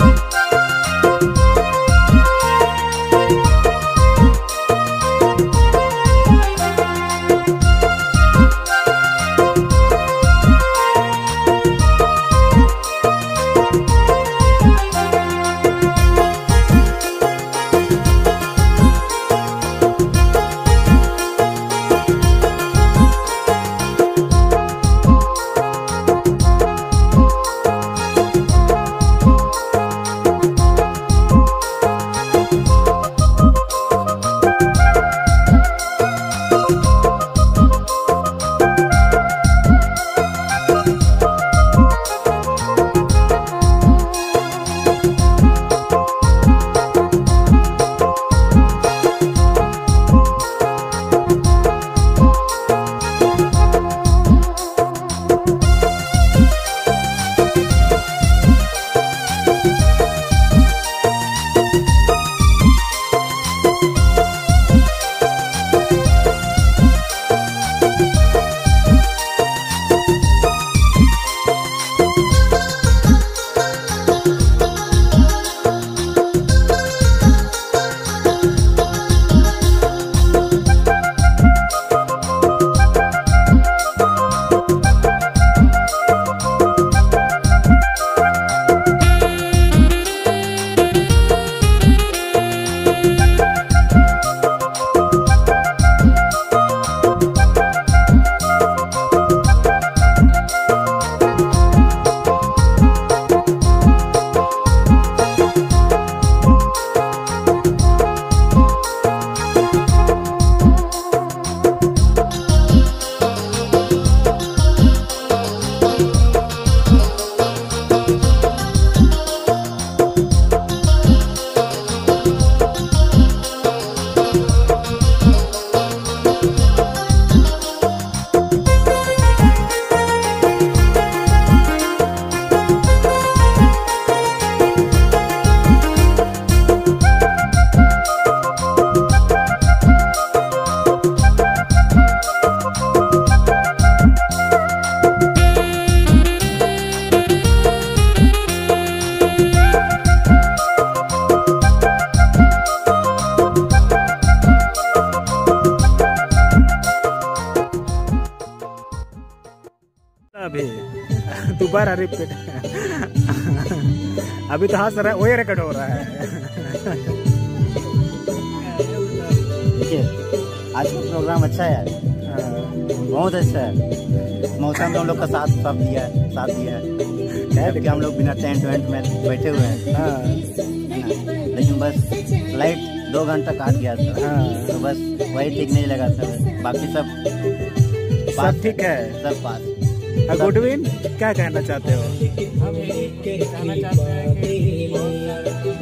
अभी दोबारा रिपीट अभी तो हंस रहा है वही रिकॉर्ड हो रहा है। देखिए आज का प्रोग्राम अच्छा है बहुत अच्छा है। मौसम ने हम लोग का साथ साथ दिया है साथ दिया है। जबकि हम लोग बिना टेंट वेंट में बैठे हुए हैं। हाँ। लेकिन बस लाइट दो घंटा काट गया था। हाँ। तो बस वही ठीक नहीं लगा था। बाकी सब सब ठीक है। सब पास और गुडविन क्या कहना चाहते हो हम कहना चाहते हैं कि बहुत